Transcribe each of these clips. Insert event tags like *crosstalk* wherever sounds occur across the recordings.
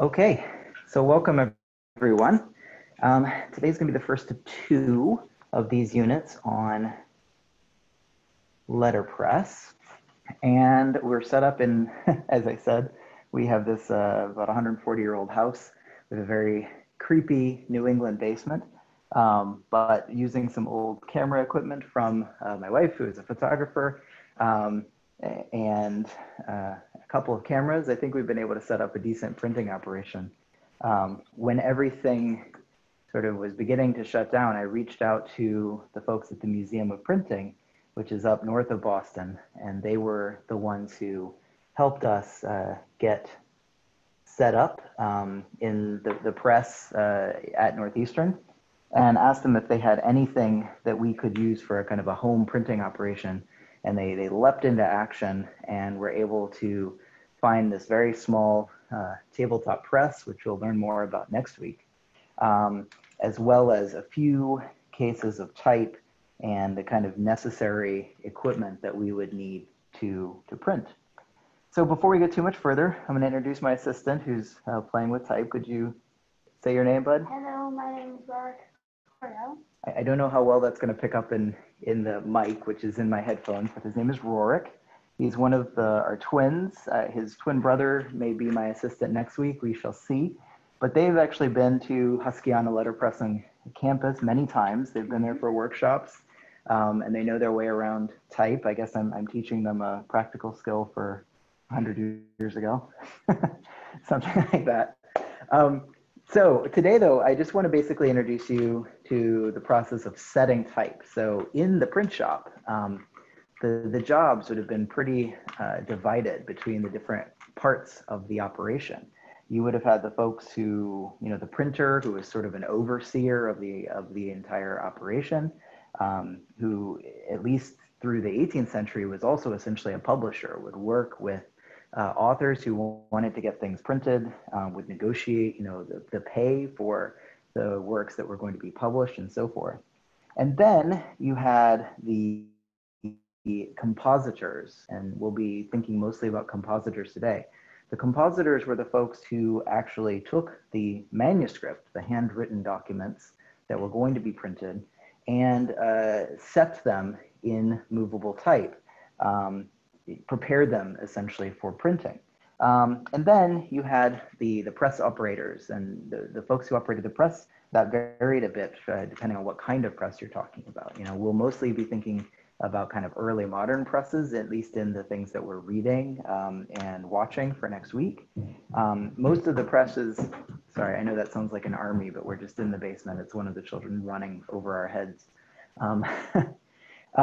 Okay, so welcome everyone. Um, today's going to be the first of two of these units on letterpress. And we're set up in, *laughs* as I said, we have this uh, about 140 year old house with a very creepy New England basement, um, but using some old camera equipment from uh, my wife, who is a photographer, um, and uh, a couple of cameras, I think we've been able to set up a decent printing operation. Um, when everything sort of was beginning to shut down, I reached out to the folks at the Museum of Printing, which is up north of Boston, and they were the ones who helped us uh, get set up um, in the, the press uh, at Northeastern and asked them if they had anything that we could use for a kind of a home printing operation and they, they leapt into action and were able to find this very small uh, tabletop press, which we'll learn more about next week, um, as well as a few cases of type and the kind of necessary equipment that we would need to, to print. So before we get too much further, I'm going to introduce my assistant who's uh, playing with type. Could you say your name, bud? Hello, my name is Mark. I, I don't know how well that's going to pick up in, in the mic, which is in my headphones, but his name is Rorik. He's one of the, our twins. Uh, his twin brother may be my assistant next week. We shall see. But they've actually been to Huskiana Letterpressing campus many times. They've been there for workshops um, and they know their way around type. I guess I'm, I'm teaching them a practical skill for 100 years ago, *laughs* something like that. Um, so today, though, I just want to basically introduce you to the process of setting type. So in the print shop, um, the, the jobs would have been pretty uh, divided between the different parts of the operation. You would have had the folks who, you know, the printer who was sort of an overseer of the of the entire operation, um, who at least through the 18th century was also essentially a publisher, would work with uh, authors who wanted to get things printed um, would negotiate, you know, the, the pay for the works that were going to be published and so forth. And then you had the, the compositors, and we'll be thinking mostly about compositors today. The compositors were the folks who actually took the manuscript, the handwritten documents that were going to be printed, and uh, set them in movable type. Um, prepared them essentially for printing. Um, and then you had the, the press operators and the, the folks who operated the press that varied a bit uh, depending on what kind of press you're talking about. You know, we'll mostly be thinking about kind of early modern presses, at least in the things that we're reading um, and watching for next week. Um, most of the presses, sorry, I know that sounds like an army, but we're just in the basement. It's one of the children running over our heads. *laughs*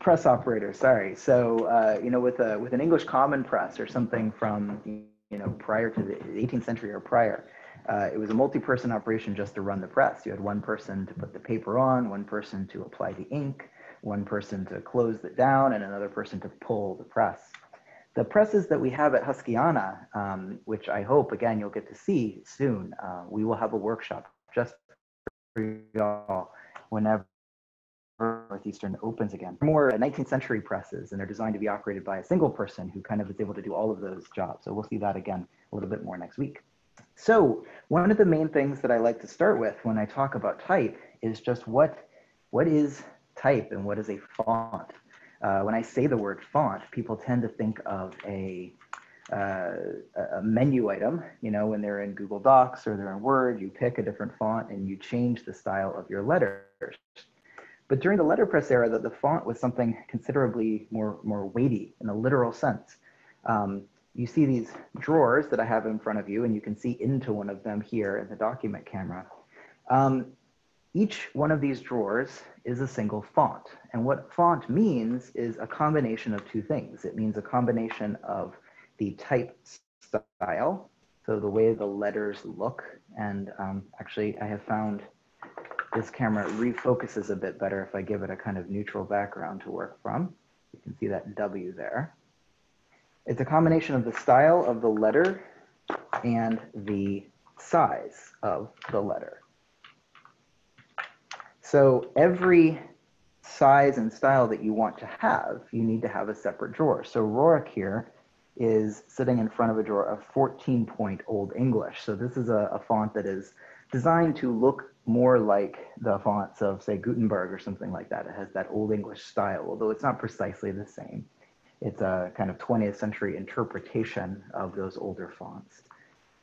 Press operator. Sorry. So uh, you know, with a with an English Common Press or something from you know prior to the 18th century or prior, uh, it was a multi-person operation just to run the press. You had one person to put the paper on, one person to apply the ink, one person to close it down, and another person to pull the press. The presses that we have at Huskiana, um, which I hope again you'll get to see soon, uh, we will have a workshop just for y'all whenever Northeastern opens again. More 19th century presses, and they're designed to be operated by a single person who kind of is able to do all of those jobs. So we'll see that again a little bit more next week. So one of the main things that I like to start with when I talk about type is just what, what is type and what is a font? Uh, when I say the word font, people tend to think of a, uh, a menu item. You know, when they're in Google Docs or they're in Word, you pick a different font and you change the style of your letters. But during the letterpress era, the, the font was something considerably more, more weighty in a literal sense. Um, you see these drawers that I have in front of you, and you can see into one of them here in the document camera. Um, each one of these drawers is a single font. And what font means is a combination of two things. It means a combination of the type style, so the way the letters look. And um, actually, I have found this camera refocuses a bit better if I give it a kind of neutral background to work from. You can see that W there. It's a combination of the style of the letter and the size of the letter. So every size and style that you want to have, you need to have a separate drawer. So Rorik here is sitting in front of a drawer of 14 point Old English. So this is a, a font that is designed to look more like the fonts of, say, Gutenberg or something like that. It has that Old English style, although it's not precisely the same. It's a kind of 20th century interpretation of those older fonts.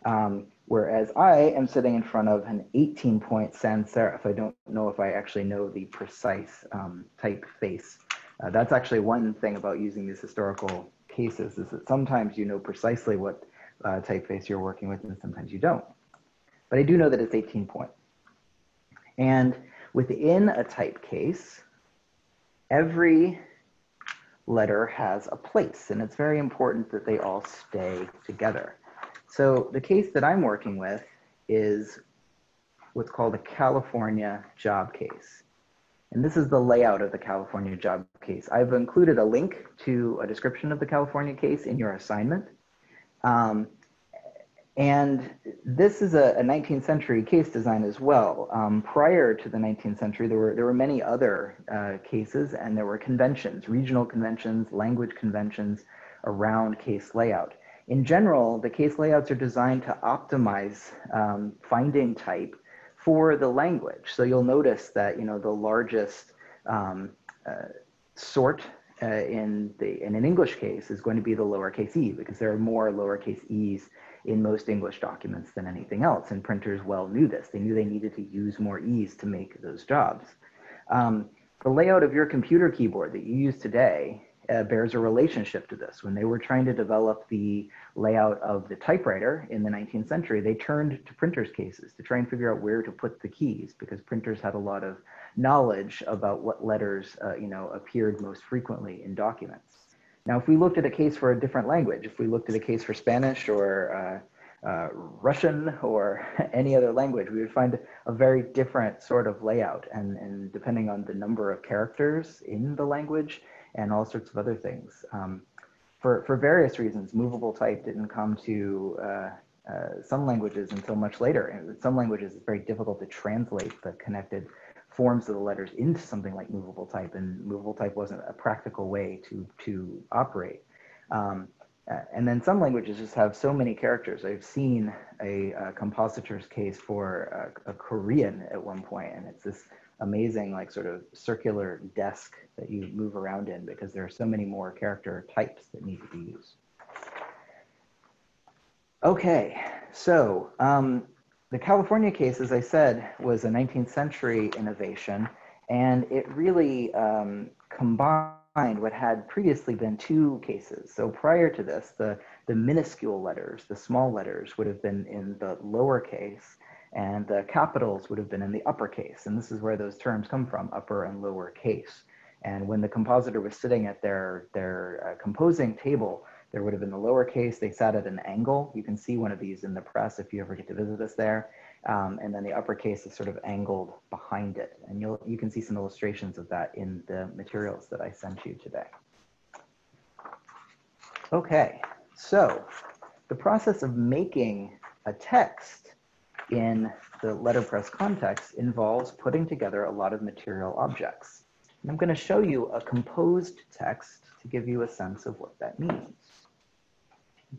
Um, whereas I am sitting in front of an 18 point sans serif. I don't know if I actually know the precise um, typeface. Uh, that's actually one thing about using these historical cases is that sometimes you know precisely what uh, typeface you're working with and sometimes you don't. But I do know that it's 18 point. And within a type case, every letter has a place and it's very important that they all stay together. So the case that I'm working with is what's called a California job case. And this is the layout of the California job case. I've included a link to a description of the California case in your assignment. Um, and this is a, a, 19th century case design as well. Um, prior to the 19th century, there were, there were many other uh, cases and there were conventions, regional conventions, language conventions around case layout. In general, the case layouts are designed to optimize um, finding type for the language. So you'll notice that, you know, the largest um, uh, sort uh, in, the, in an English case is going to be the lowercase e because there are more lowercase e's in most English documents than anything else. And printers well knew this. They knew they needed to use more e's to make those jobs. Um, the layout of your computer keyboard that you use today uh, bears a relationship to this. When they were trying to develop the layout of the typewriter in the 19th century, they turned to printers' cases to try and figure out where to put the keys because printers had a lot of knowledge about what letters, uh, you know, appeared most frequently in documents. Now, if we looked at a case for a different language, if we looked at a case for Spanish or uh, uh, Russian or *laughs* any other language, we would find a very different sort of layout. And, and depending on the number of characters in the language, and all sorts of other things. Um, for, for various reasons, movable type didn't come to uh, uh, some languages until much later. In some languages, it's very difficult to translate the connected forms of the letters into something like movable type, and movable type wasn't a practical way to, to operate. Um, and then some languages just have so many characters. I've seen a, a compositor's case for a, a Korean at one point, and it's this amazing like sort of circular desk that you move around in because there are so many more character types that need to be used. Okay, so um, the California case, as I said, was a 19th century innovation, and it really um, combined what had previously been two cases. So prior to this, the, the minuscule letters, the small letters, would have been in the lower case, and the capitals would have been in the uppercase. And this is where those terms come from, upper and lower case. And when the compositor was sitting at their, their uh, composing table, there would have been the lowercase. They sat at an angle. You can see one of these in the press if you ever get to visit us there. Um, and then the uppercase is sort of angled behind it. And you'll, you can see some illustrations of that in the materials that I sent you today. Okay, so the process of making a text in the letterpress context involves putting together a lot of material objects. And I'm going to show you a composed text to give you a sense of what that means.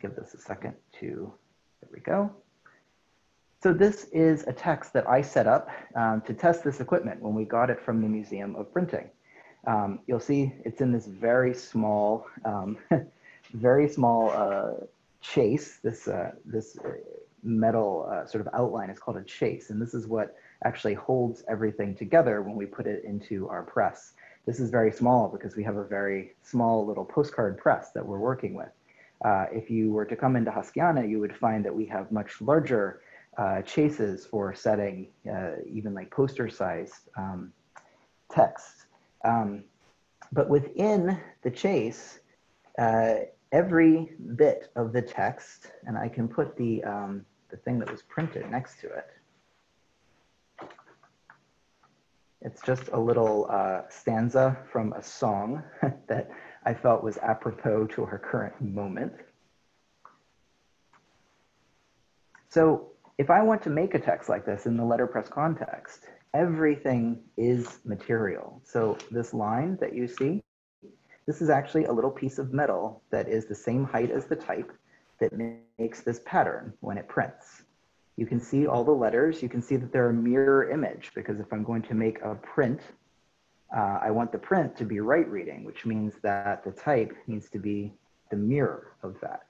Give this a second to, there we go. So this is a text that I set up um, to test this equipment when we got it from the Museum of Printing. Um, you'll see it's in this very small, um, *laughs* very small uh, chase, this, uh, this uh, metal uh, sort of outline. is called a chase, and this is what actually holds everything together when we put it into our press. This is very small because we have a very small little postcard press that we're working with. Uh, if you were to come into Huskiana, you would find that we have much larger uh, chases for setting uh, even like poster sized um, text. Um, but within the chase, uh, every bit of the text, and I can put the, um, the thing that was printed next to it. It's just a little uh, stanza from a song *laughs* that I felt was apropos to her current moment. So if I want to make a text like this in the letterpress context, everything is material. So this line that you see, This is actually a little piece of metal that is the same height as the type that makes this pattern when it prints. You can see all the letters. You can see that they're a mirror image because if I'm going to make a print, uh, I want the print to be right reading, which means that the type needs to be the mirror of that.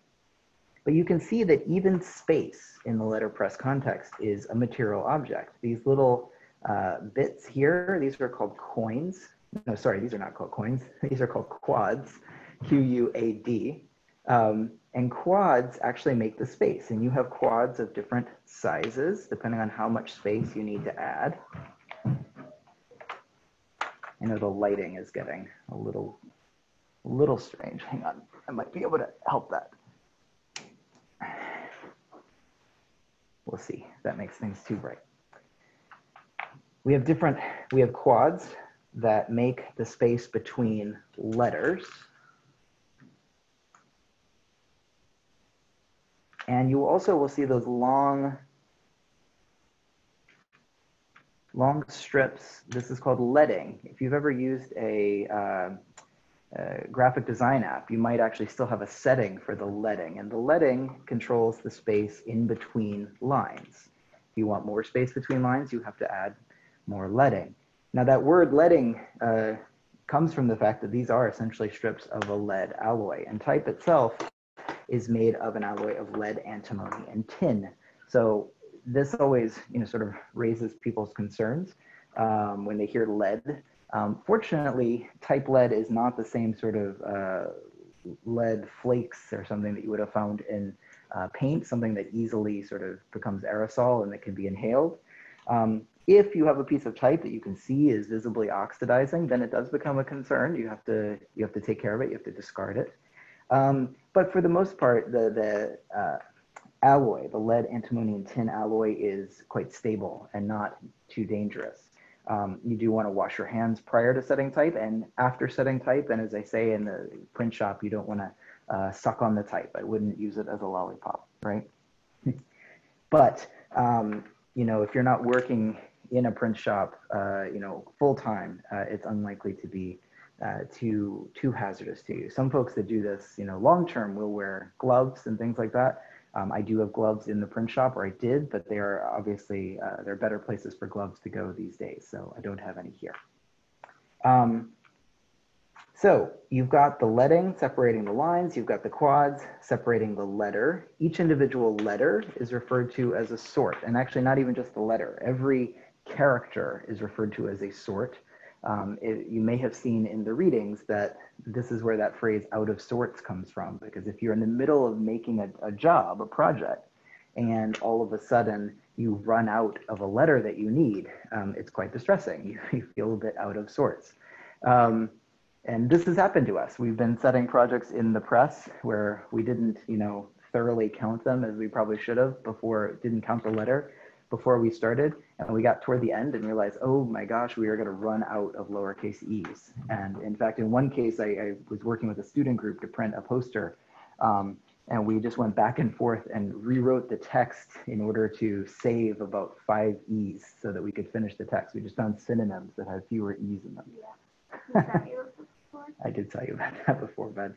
But you can see that even space in the letterpress context is a material object. These little uh, bits here, these are called quoins. No, sorry, these are not called quoins. *laughs* These are called quads, Q-U-A-D. Um, and quads actually make the space. And you have quads of different sizes, depending on how much space you need to add. I know the lighting is getting a little, a little strange. Hang on, I might be able to help that. We'll see that makes things too bright. We have different, we have quads that make the space between letters. And you also will see those long, long strips. This is called leading. If you've ever used a, uh, graphic design app, you might actually still have a setting for the leading. And the leading controls the space in between lines. If you want more space between lines, you have to add more leading. Now that word leading uh, comes from the fact that these are essentially strips of a lead alloy and type itself is made of an alloy of lead, antimony, and tin. So this always, you know, sort of raises people's concerns um, when they hear lead. Um, fortunately, type lead is not the same sort of uh, lead flakes or something that you would have found in uh, paint, something that easily sort of becomes aerosol and that can be inhaled. Um, if you have a piece of type that you can see is visibly oxidizing, then it does become a concern. You have to you have to take care of it. You have to discard it. Um, but for the most part, the the uh, alloy, the lead, antimony, and tin alloy is quite stable and not too dangerous. Um, you do want to wash your hands prior to setting type and after setting type. And as I say in the print shop, you don't want to uh, suck on the type. I wouldn't use it as a lollipop, right? *laughs* but um, you know, if you're not working in a print shop, uh, you know, full time, uh, it's unlikely to be uh, too too hazardous to you. Some folks that do this, you know, long term will wear gloves and things like that. Um, I do have gloves in the print shop, or I did, but they are obviously uh, there are better places for gloves to go these days, so I don't have any here. Um, so you've got the leading separating the lines, you've got the quads separating the letter. Each individual letter is referred to as a sort, and actually not even just the letter. Every character is referred to as a sort. Um, it, you may have seen in the readings that this is where that phrase out of sorts comes from, because if you're in the middle of making a, a job, a project, and all of a sudden you run out of a letter that you need, um, it's quite distressing. *laughs* You, you, feel a bit out of sorts. Um, and this has happened to us. We've been setting projects in the press where we didn't, you know, thoroughly count them as we probably should have before, didn't count the letter before we started and we got toward the end and realized oh my gosh we are going to run out of lowercase e's. And in fact in one case I, I was working with a student group to print a poster um, and we just went back and forth and rewrote the text in order to save about five e's so that we could finish the text. We just found synonyms that had fewer e's in them. *laughs* Yeah. i did tell you about that before but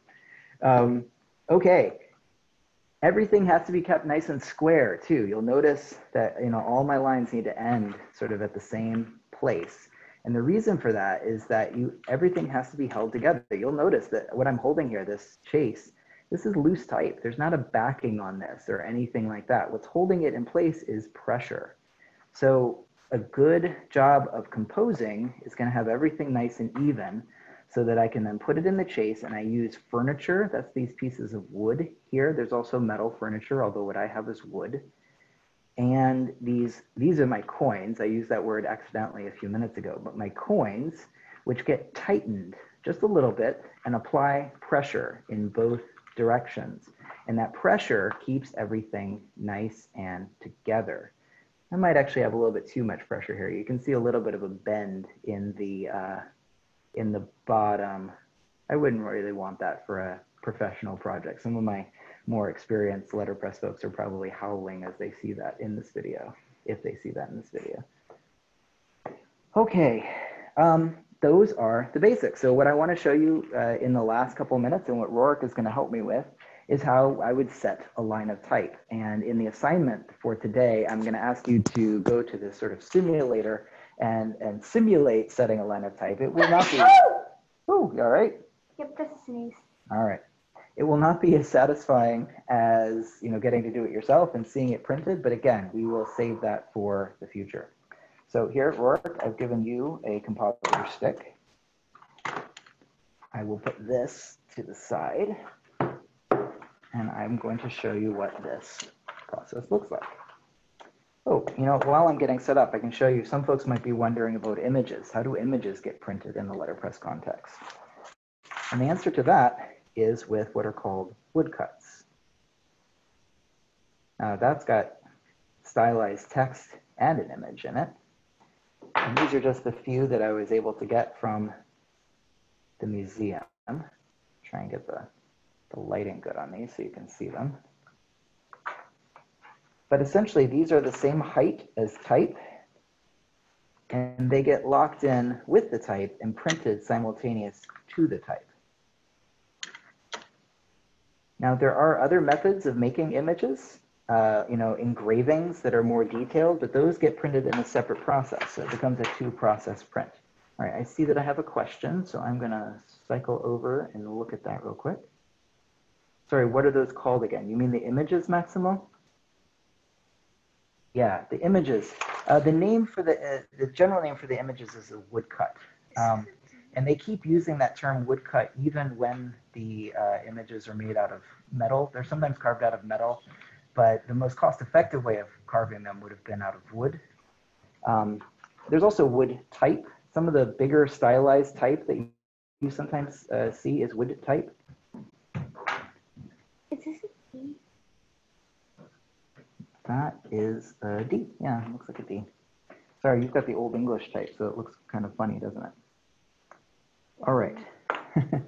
um, okay everything has to be kept nice and square too. You'll notice that, you know, all my lines need to end sort of at the same place. And the reason for that is that you everything has to be held together. You'll notice that what I'm holding here, this chase, this is loose type. There's not a backing on this or anything like that. What's holding it in place is pressure. So a good job of composing is going to have everything nice and even so that I can then put it in the chase and I use furniture. That's these pieces of wood here. There's also metal furniture, although what I have is wood. And these, these are my quoins. I used that word accidentally a few minutes ago, but my quoins, which get tightened just a little bit and apply pressure in both directions. And that pressure keeps everything nice and together. I might actually have a little bit too much pressure here. You can see a little bit of a bend in the, uh, in the bottom. I wouldn't really want that for a professional project. Some of my more experienced letterpress folks are probably howling as they see that in this video, if they see that in this video. Okay, um, those are the basics. So what I want to show you uh, in the last couple minutes and what Rorik is going to help me with is how I would set a line of type. And in the assignment for today, I'm going to ask you to go to this sort of simulator and, and simulate setting a line of type. It will not be, *laughs* oh, you all right? Yep, that's a sneeze. All right. It will not be as satisfying as, you know, getting to do it yourself and seeing it printed, but again, we will save that for the future. So here at Rorik, I've given you a compositor stick. I will put this to the side and I'm going to show you what this process looks like. Oh, you know, while I'm getting set up, I can show you, some folks might be wondering about images. How do images get printed in the letterpress context? And the answer to that is with what are called woodcuts. Now that's got stylized text and an image in it. And these are just a few that I was able to get from the museum. Try and get the the lighting good on these so you can see them. But essentially, these are the same height as type, and they get locked in with the type and printed simultaneous to the type. Now, there are other methods of making images, uh, you know, engravings that are more detailed, but those get printed in a separate process. So it becomes a two-process print. All right, I see that I have a question, so I'm going to cycle over and look at that real quick. Sorry, what are those called again? You mean the images, Maximo? Yeah, the images. Uh, the name for the, uh, the general name for the images is a woodcut. Um, and they keep using that term woodcut even when the uh, images are made out of metal. They're sometimes carved out of metal, but the most cost effective way of carving them would have been out of wood. Um, there's also wood type. Some of the bigger stylized type that you sometimes uh, see is wood type. That is a D. Yeah, looks like a D. Sorry, you've got the old English type, so it looks kind of funny, doesn't it? All right. *laughs*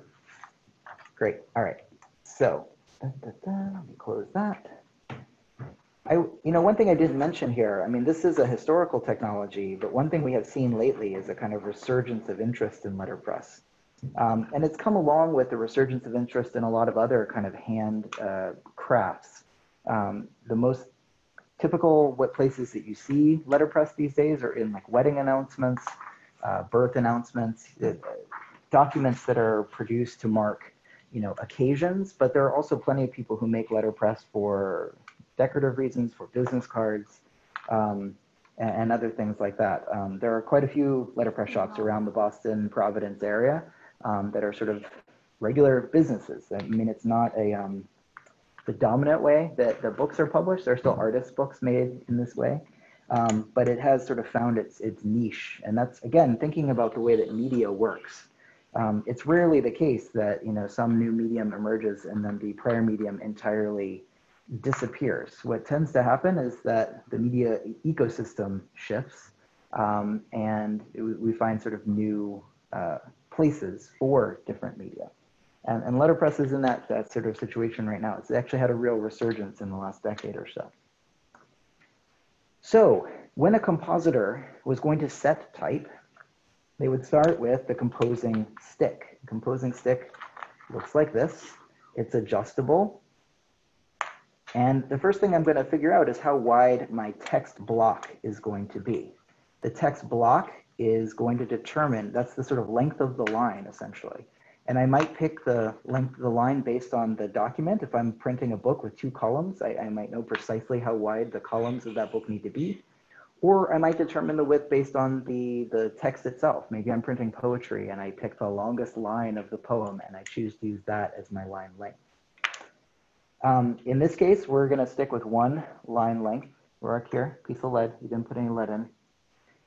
Great. All right. So, da, da, da, let me close that. I, you know, one thing I didn't mention here, I mean, this is a historical technology, but one thing we have seen lately is a kind of resurgence of interest in letterpress. Um, and it's come along with the resurgence of interest in a lot of other kind of hand uh, crafts. Um, the most typical what places that you see letterpress these days are in like wedding announcements, uh, birth announcements, uh, documents that are produced to mark, you know, occasions. But there are also plenty of people who make letterpress for decorative reasons, for business cards, um, and, and, other things like that. Um, there are quite a few letterpress shops around the Boston, Providence area um, that are sort of regular businesses. I mean, it's not a um, the dominant way that the books are published. There are still artist books made in this way, um, but it has sort of found its its niche, and that's again thinking about the way that media works. Um, it's rarely the case that you know some new medium emerges and then the prior medium entirely disappears. What tends to happen is that the media ecosystem shifts, um, and it, we find sort of new uh, places for different media. And, and letterpress is in that, that sort of situation right now. It's actually had a real resurgence in the last decade or so. So when a compositor was going to set type, they would start with the composing stick. The composing stick looks like this. It's adjustable. And the first thing I'm going to figure out is how wide my text block is going to be. The text block is going to determine, that's the sort of length of the line, essentially. And I might pick the length of the line based on the document. If I'm printing a book with two columns, I, I, might know precisely how wide the columns of that book need to be. Or I might determine the width based on the, the text itself. Maybe I'm printing poetry and I pick the longest line of the poem and I choose to use that as my line length. Um, in this case, we're gonna stick with one line length. We're here, piece of lead, you didn't put any lead in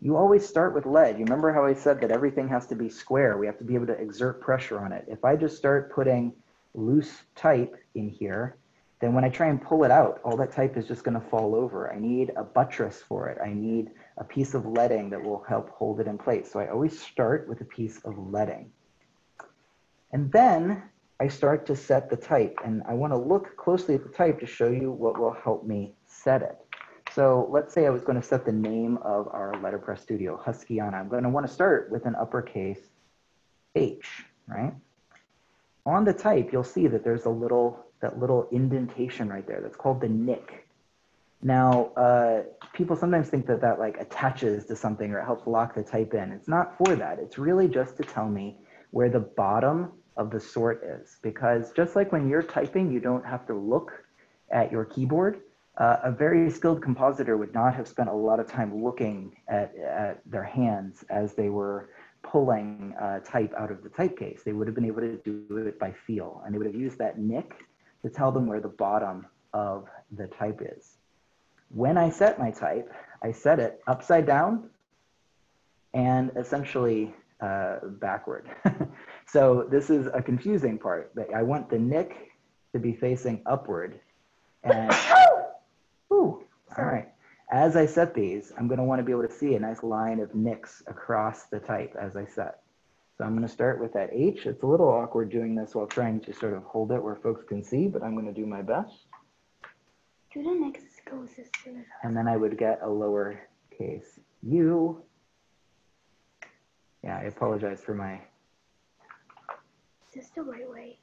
you always start with lead. You remember how I said that everything has to be square. We have to be able to exert pressure on it. If I just start putting loose type in here, then when I try and pull it out, all that type is just going to fall over. I need a buttress for it. I need a piece of leading that will help hold it in place. So I always start with a piece of leading. And then I start to set the type. And I want to look closely at the type to show you what will help me set it. So let's say I was going to set the name of our letterpress studio, Huskiana. I'm going to want to start with an uppercase H, right? On the type, you'll see that there's a little, that little indentation right there. That's called the nick. Now, uh, people sometimes think that that like attaches to something or it helps lock the type in. It's not for that. It's really just to tell me where the bottom of the sort is. Because just like when you're typing, you don't have to look at your keyboard. Uh, a very skilled compositor would not have spent a lot of time looking at, at their hands as they were pulling uh, type out of the type case. They would have been able to do it by feel, and they would have used that nick to tell them where the bottom of the type is. When I set my type, I set it upside down and essentially uh, backward. *laughs* so this is a confusing part. But I want the nick to be facing upward. And, *laughs* all right. As I set these, I'm going to want to be able to see a nice line of nicks across the type as I set. So I'm going to start with that H. It's a little awkward doing this while trying to sort of hold it where folks can see, but I'm going to do my best. Do the next closest to the. And then I would get a lower case U. Yeah, I apologize for my, Is this the right way?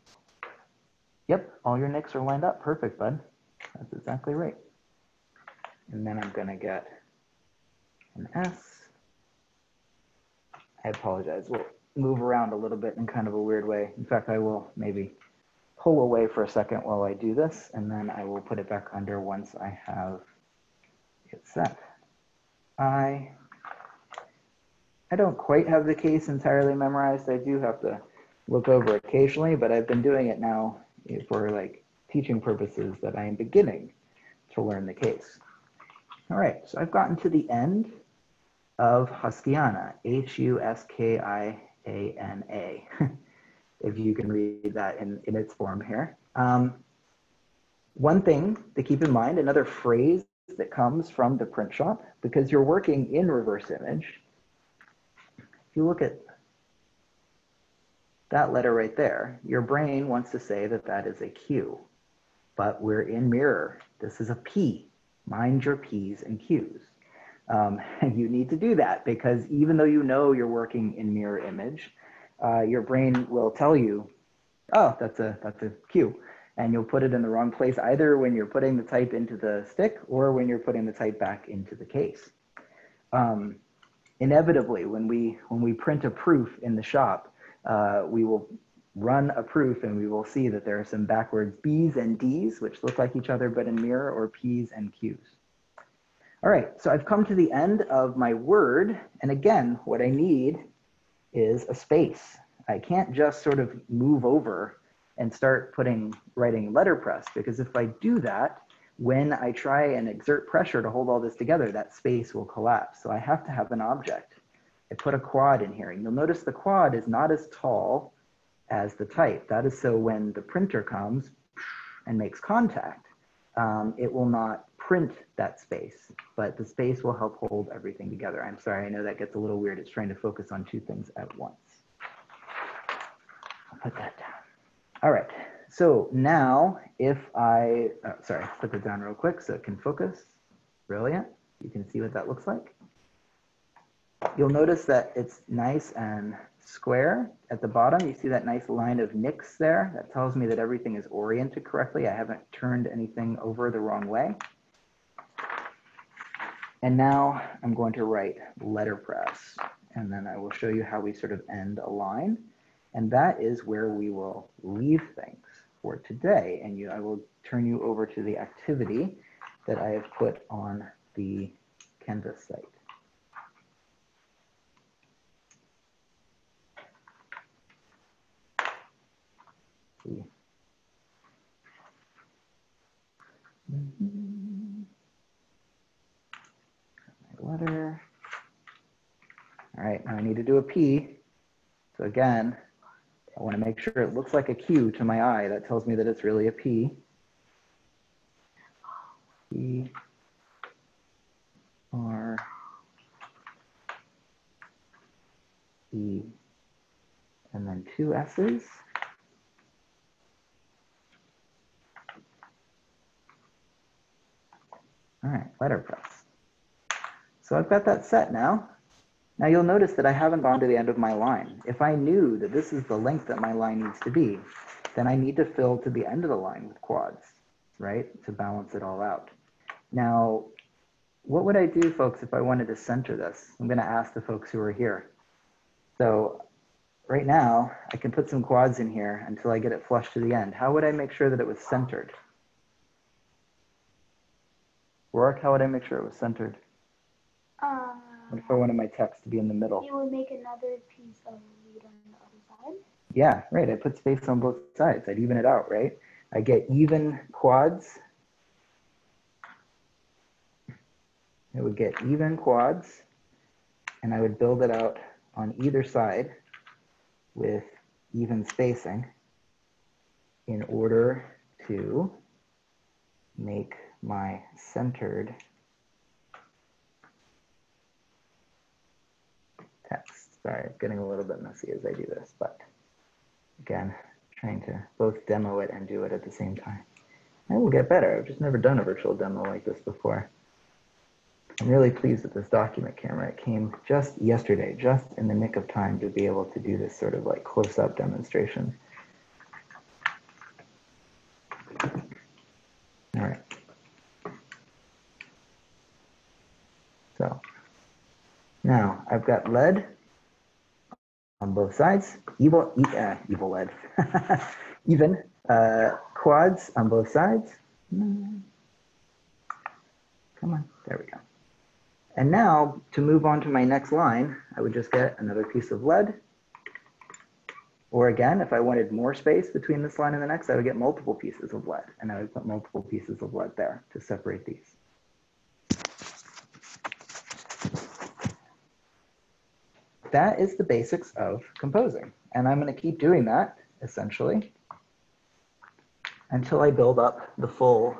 yep, all your nicks are lined up. Perfect, bud. That's exactly right. And then I'm gonna get an S. I apologize. We'll move around a little bit in kind of a weird way. In fact, I will maybe pull away for a second while I do this, and then I will put it back under once I have it set. I I don't quite have the case entirely memorized. I do have to look over occasionally, but I've been doing it now for like teaching purposes that I am beginning to learn the case. All right, so I've gotten to the end of Huskiana, H-U-S-K-I-A-N-A, *laughs* if you can read that in, in its form here. Um, one thing to keep in mind, another phrase that comes from the print shop, because you're working in reverse image, if you look at that letter right there, your brain wants to say that that is a Q, but we're in mirror. This is a P. Mind your P's and Q's. Um, *laughs* and you need to do that because even though you know you're working in mirror image, uh, your brain will tell you, oh, that's a, that's a Q. And you'll put it in the wrong place either when you're putting the type into the stick or when you're putting the type back into the case. Um, inevitably, when we, when we print a proof in the shop, uh, we will run a proof and we will see that there are some backwards B's and D's, which look like each other but in mirror, or P's and Q's. All right, so I've come to the end of my word. And again, what I need is a space. I can't just sort of move over and start putting writing letterpress because if I do that, when I try and exert pressure to hold all this together, that space will collapse. So I have to have an object. I put a quad in here. And you'll notice the quad is not as tall as the type. That is so when the printer comes and makes contact, um, it will not print that space, but the space will help hold everything together. I'm sorry, I know that gets a little weird. It's trying to focus on two things at once. I'll put that down. All right, so now if I, uh, sorry, put that down real quick so it can focus. Brilliant. You can see what that looks like. You'll notice that it's nice and square at the bottom. You see that nice line of nicks there? That tells me that everything is oriented correctly. I haven't turned anything over the wrong way. And now I'm going to write letterpress. And then I will show you how we sort of end a line. And that is where we will leave things for today. And you, I will turn you over to the activity that I have put on the Canvas site. My letter. All right, now I need to do a P. So again, I want to make sure it looks like a Q to my eye. That tells me that it's really a P. P R E and then two S's. All right, letterpress. So I've got that set now. Now you'll notice that I haven't gone to the end of my line. If I knew that this is the length that my line needs to be, then I need to fill to the end of the line with quads, right? To balance it all out. Now, what would I do, folks, if I wanted to center this? I'm gonna ask the folks who are here. So right now, I can put some quads in here until I get it flush to the end. How would I make sure that it was centered? Rourke, how would I make sure it was centered? Uh, What if I wanted my text to be in the middle? you would make another piece of lead on the other side. Yeah, right. I put space on both sides. I'd even it out, right? I get even quads. I would get even quads, and I would build it out on either side with even spacing in order to make my centered text. Sorry, it's getting a little bit messy as I do this, but again, trying to both demo it and do it at the same time. I will get better. I've just never done a virtual demo like this before. I'm really pleased with this document camera. It came just yesterday, just in the nick of time to be able to do this sort of like close-up demonstration. All right. So now I've got lead on both sides. Evil, uh, evil lead. *laughs* Even uh, quads on both sides. Mm. Come on, there we go. And now to move on to my next line, I would just get another piece of lead. Or again, if I wanted more space between this line and the next, I would get multiple pieces of lead and I would put multiple pieces of lead there to separate these. That is the basics of composing. And I'm going to keep doing that essentially until I build up the full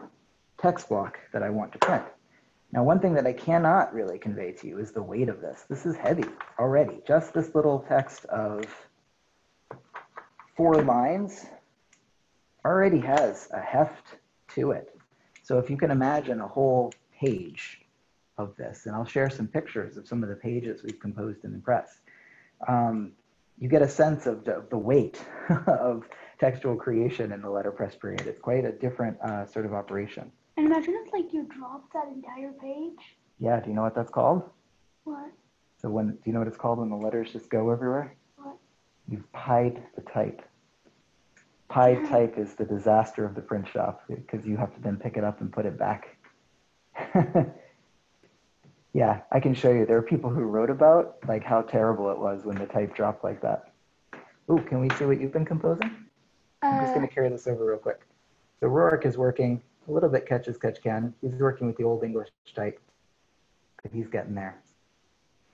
text block that I want to print. Now, one thing that I cannot really convey to you is the weight of this. This is heavy already. Just this little text of four lines already has a heft to it. So if you can imagine a whole page of this, and I'll share some pictures of some of the pages we've composed in the press, um, you get a sense of the, the weight *laughs* of textual creation in the letterpress period. It's quite a different uh, sort of operation. And imagine if like you dropped that entire page. Yeah, do you know what that's called? What? So when, do you know what it's called when the letters just go everywhere? What? You've pied the type. Pied type is the disaster of the print shop because you have to then pick it up and put it back. *laughs* yeah, I can show you. There are people who wrote about like how terrible it was when the type dropped like that. Ooh, can we see what you've been composing? I'm just Uh, going to carry this over real quick. So Rourke is working a little bit catch as catch can. He's working with the old English type, but he's getting there.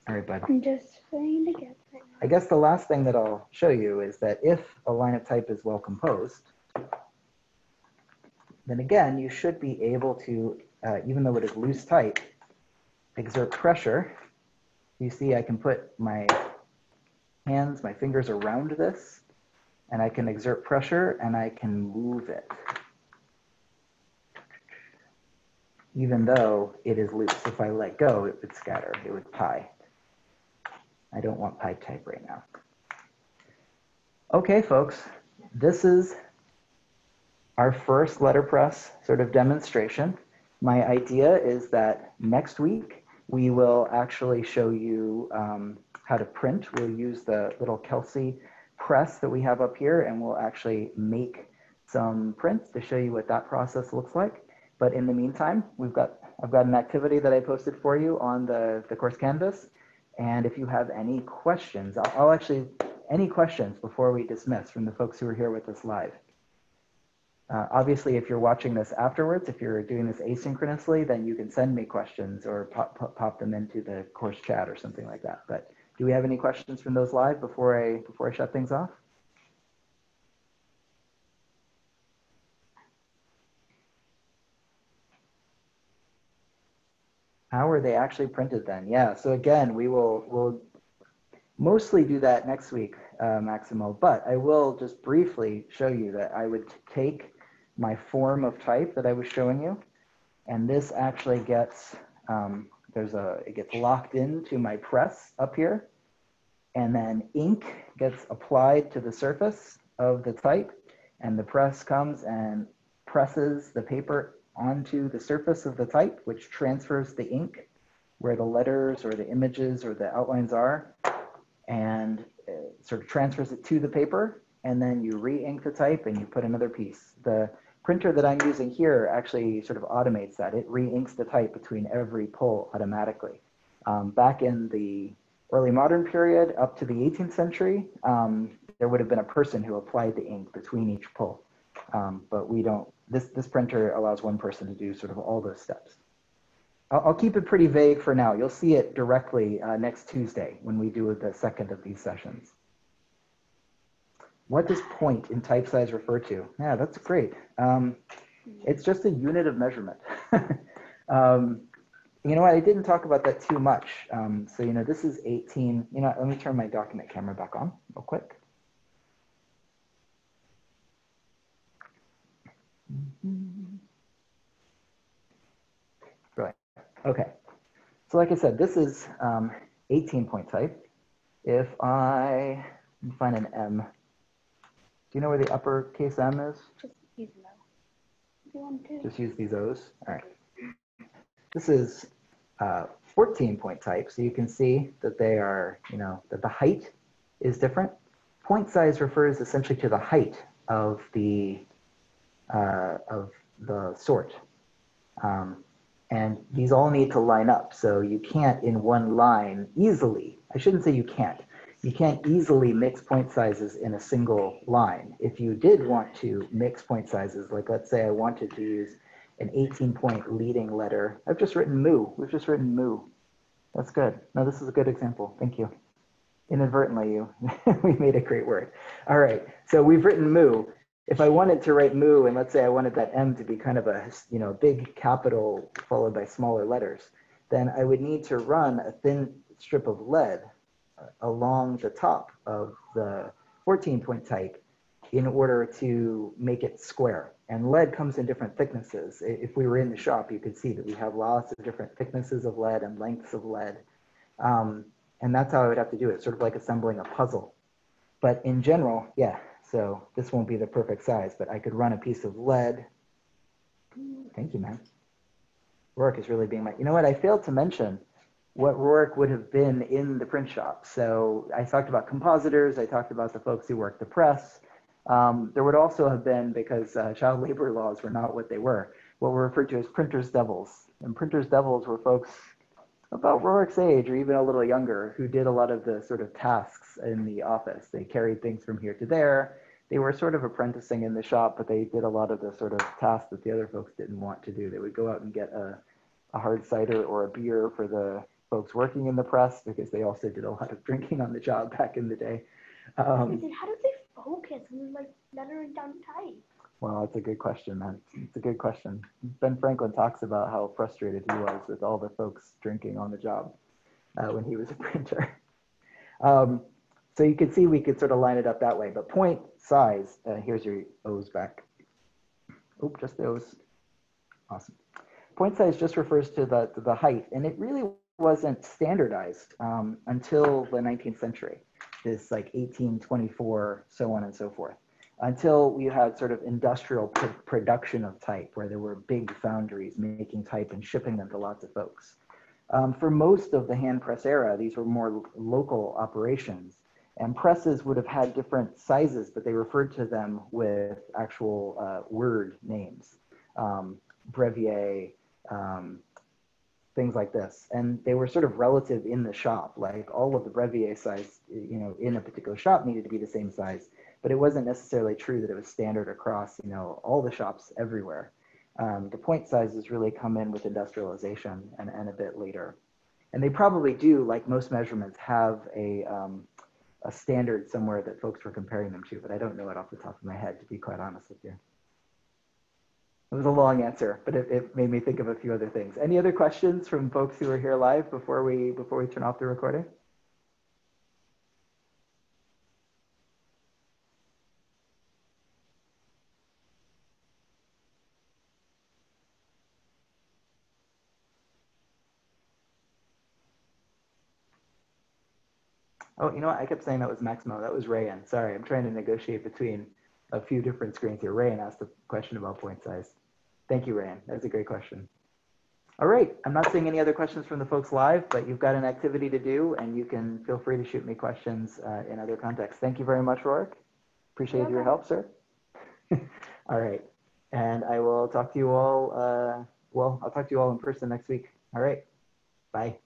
All right, bud. I'm just trying to get right I guess the last thing that I'll show you is that if a line of type is well composed, then again, you should be able to, uh, even though it is loose type, exert pressure. You see, I can put my hands, my fingers around this, and I can exert pressure and I can move it. Even though it is loose, if I let go, it would scatter, it would pie. I don't want pied type right now. Okay, folks, this is our first letterpress sort of demonstration. My idea is that next week we will actually show you um, how to print. We'll use the little Kelsey press that we have up here and we'll actually make some prints to show you what that process looks like. But in the meantime, we've got I've got an activity that I posted for you on the, the course canvas. And if you have any questions, I'll, I'll actually, any questions before we dismiss from the folks who are here with us live. Uh, obviously, if you're watching this afterwards, if you're doing this asynchronously, then you can send me questions or pop, pop, them into the course chat or something like that. But do we have any questions from those live before I, before I shut things off? How are they actually printed then? Yeah, so again, we will we'll mostly do that next week, uh, Maximo, but I will just briefly show you that I would take my form of type that I was showing you, and this actually gets um, there's a, it gets locked into my press up here. And then ink gets applied to the surface of the type and the press comes and presses the paper onto the surface of the type, which transfers the ink where the letters or the images or the outlines are and sort of transfers it to the paper. And then you re-ink the type and you put another piece. The printer that I'm using here actually sort of automates that. It re-inks the type between every pull automatically. Um, back in the early modern period up to the 18th century, um, there would have been a person who applied the ink between each pull. Um, but we don't, this, this printer allows one person to do sort of all those steps. I'll, I'll keep it pretty vague for now. You'll see it directly uh, next Tuesday when we do the second of these sessions. What does point in type size refer to? Yeah, that's great. Um, it's just a unit of measurement. *laughs* um, you know what? I didn't talk about that too much. Um, so, you know, this is 18. You know, let me turn my document camera back on real quick. Right. Okay. So like I said, this is um, 18 point type. If I find an M, do you know where the uppercase M is? Just use no. If you want to. Just use these O's. All right. This is uh, 14 point type. So you can see that they are, you know, that the height is different. Point size refers essentially to the height of the uh, of the sort. Um, and these all need to line up. So you can't in one line easily, I shouldn't say you can't, you can't easily mix point sizes in a single line. If you did want to mix point sizes, like let's say I wanted to use an 18 point leading letter, I've just written moo, we've just written moo. That's good. No, this is a good example. Thank you. Inadvertently, you, *laughs* we made a great word. All right, so we've written moo if I wanted to write moo, and let's say I wanted that M to be kind of a you know big capital followed by smaller letters, then I would need to run a thin strip of lead along the top of the 14 point type in order to make it square. And lead comes in different thicknesses. If we were in the shop, you could see that we have lots of different thicknesses of lead and lengths of lead. Um, and that's how I would have to do it, sort of like assembling a puzzle. But in general, yeah, so this won't be the perfect size, but I could run a piece of lead. Thank you, man. Work is really being my, you know what? I failed to mention what Rourke would have been in the print shop. So I talked about compositors. I talked about the folks who worked the press. Um, there would also have been, because uh, child labor laws were not what they were, what were referred to as printers' devils. And printers' devils were folks about Rourke's age or even a little younger who did a lot of the sort of tasks in the office. They carried things from here to there. They were sort of apprenticing in the shop, but they did a lot of the sort of tasks that the other folks didn't want to do. They would go out and get a, a hard cider or a beer for the folks working in the press because they also did a lot of drinking on the job back in the day. Um, how did they focus on like lettering down type? Well, that's a good question, man. It's a good question. Ben Franklin talks about how frustrated he was with all the folks drinking on the job uh, when he was a printer. *laughs* Um, so you can see we could sort of line it up that way. But point size, uh, here's your O's back. Oop, just the O's. Awesome. Point size just refers to the, to the height, and it really wasn't standardized um, until the 19th century, this like 1824, so on and so forth until we had sort of industrial pr production of type, where there were big foundries making type and shipping them to lots of folks. Um, for most of the hand press era, these were more local operations, and presses would have had different sizes, but they referred to them with actual uh, word names, um, brevier, um, things like this. And they were sort of relative in the shop, like all of the brevier size, you know, in a particular shop needed to be the same size but it wasn't necessarily true that it was standard across, you know, all the shops everywhere. Um, the point sizes really come in with industrialization and, and a bit later. And they probably do, like most measurements, have a, um, a standard somewhere that folks were comparing them to, but I don't know it off the top of my head, to be quite honest with you. It was a long answer, but it, it made me think of a few other things. Any other questions from folks who are here live before we before we turn off the recording? Oh, you know what? I kept saying that was Maximo. That was Rayan. Sorry, I'm trying to negotiate between a few different screens here. Rayan asked a question about point size. Thank you, Rayan. That's a great question. All right, I'm not seeing any other questions from the folks live, but you've got an activity to do and you can feel free to shoot me questions uh, in other contexts. Thank you very much, Rourke. Appreciate your help, sir. *laughs* all right, and I will talk to you all, uh, well, I'll talk to you all in person next week. All right, bye.